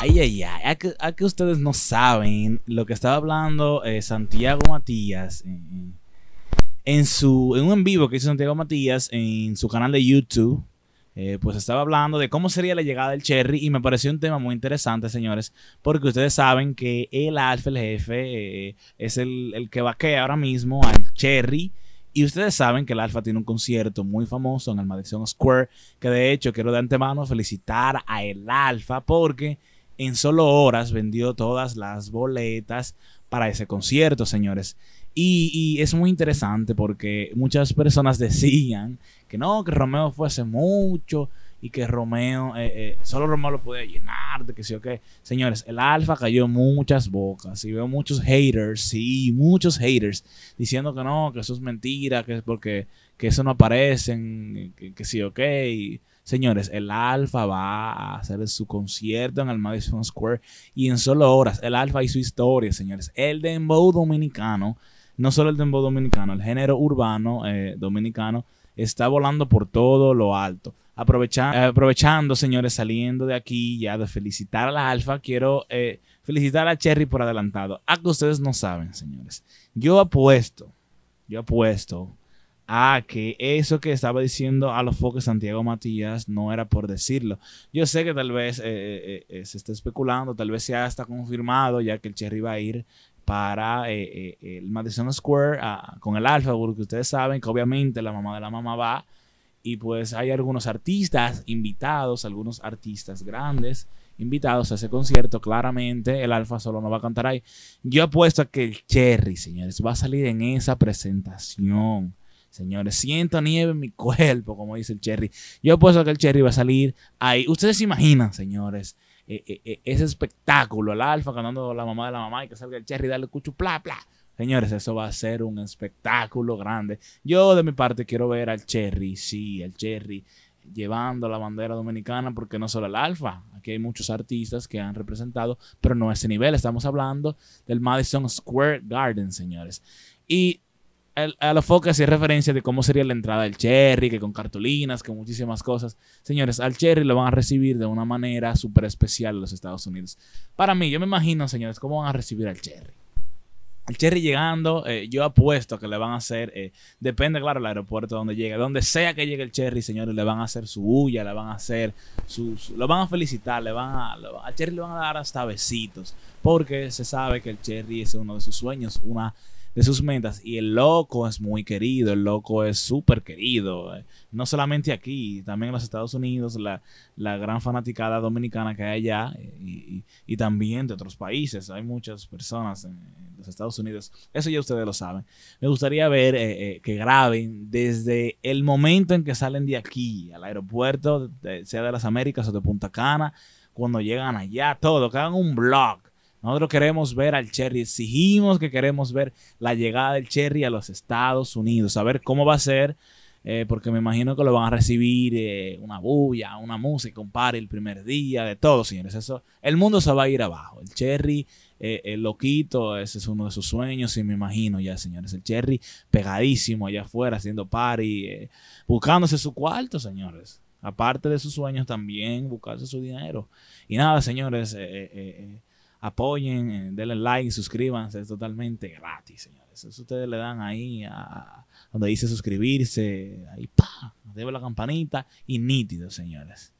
Ay, ay, ay. A que, a que ustedes no saben lo que estaba hablando eh, Santiago Matías en, su en un en vivo que hizo Santiago Matías en su canal de YouTube. eh, pues estaba hablando de cómo sería la llegada del Cherry y me pareció un tema muy interesante, señores, porque ustedes saben que el Alfa, el jefe, eh, es el, el que vaquea ahora mismo al Cherry. Y ustedes saben que el Alfa tiene un concierto muy famoso en el Madison Square, que de hecho quiero de antemano felicitar a el Alfa porque en solo horas vendió todas las boletas para ese concierto, señores. Y, es muy interesante porque muchas personas decían que no, que Romeo fue hace mucho y que Romeo, eh, eh, solo Romeo lo podía llenar, de que sí o qué. Señores, el Alfa cayó en muchas bocas y veo muchos haters, sí, muchos haters, diciendo que no, que eso es mentira, que es porque que eso no aparece, en- que, sí o qué. Señores, el Alfa va a hacer su concierto en el Madison Square y en solo horas, el Alfa y su historia, señores. El dembow dominicano, no solo el dembow dominicano, el género urbano eh, dominicano está volando por todo lo alto. Eh, aprovechando, señores, saliendo de aquí ya de felicitar a la Alfa, quiero eh, felicitar a Cherry por adelantado. A que ustedes no saben, señores. Yo apuesto, yo apuesto a que eso que estaba diciendo a los foques Santiago Matías no era por decirlo. Yo sé que tal vez eh, eh, eh, se está especulando, tal vez ya está confirmado ya que el Cherry va a ir para el Madison Square ah, con el Alfa, porque ustedes saben que obviamente la mamá de la mamá va y pues hay algunos artistas invitados, algunos artistas grandes invitados a ese concierto. Claramente el Alfa solo no va a cantar ahí. Yo apuesto a que el Cherry, señores, va a salir en esa presentación. Señores, siento nieve en mi cuerpo, como dice el Cherry. Yo apuesto que el Cherry va a salir ahí. Ustedes se imaginan, señores, eh, eh, eh, ese espectáculo, el Alfa cantando la mamá de la mamá y que salga el Cherry y darle cucho, bla, bla. Señores, eso va a ser un espectáculo grande. Yo de mi parte quiero ver al Cherry, sí, el Cherry llevando la bandera dominicana, porque no solo el Alfa, aquí hay muchos artistas que han representado, pero no a ese nivel. Estamos hablando del Madison Square Garden, señores. Y a los focos hacía referencia de cómo sería la entrada del Cherry, que con cartulinas, con muchísimas cosas. Señores, al Cherry lo van a recibir de una manera súper especial en los Estados Unidos. Para mí, yo me imagino, señores, cómo van a recibir al Cherry. El Cherry llegando, eh, yo apuesto que le van a hacer, eh, depende, claro, del aeropuerto donde llegue, donde sea que llegue el Cherry, señores, le van a hacer su bulla, le van a hacer su, su- lo van a felicitar, le van a, al Cherry le van a dar hasta besitos, porque se sabe que el Cherry es uno de sus sueños, una de sus metas, y el loco es muy querido, el loco es súper querido, eh, no solamente aquí, también en los Estados Unidos, la, la gran fanaticada dominicana que hay allá, eh, y, y- también de otros países, hay muchas personas en los Estados Unidos, eso ya ustedes lo saben. Me gustaría ver eh, eh, que graben desde el momento en que salen de aquí al aeropuerto, sea de las Américas o de Punta Cana, cuando llegan allá, todo, que hagan un blog. Nosotros queremos ver al Cherry, exigimos que queremos ver la llegada del Cherry a los Estados Unidos, a ver cómo va a ser, eh, porque me imagino que lo van a recibir una bulla, una música, un party el primer día, de todo, señores. Eso, el mundo se va a ir abajo. El Cherry, eh, el loquito, ese es uno de sus sueños, y me imagino ya, señores. El Cherry pegadísimo allá afuera, haciendo party, eh, buscándose su cuarto, señores. Aparte de sus sueños, también buscarse su dinero. Y nada, señores, eh, eh, eh, apoyen, eh, denle like, suscríbanse, es totalmente gratis, señores. Ustedes le dan ahí a donde dice suscribirse, ahí pa, debe la campanita y nítido, señores.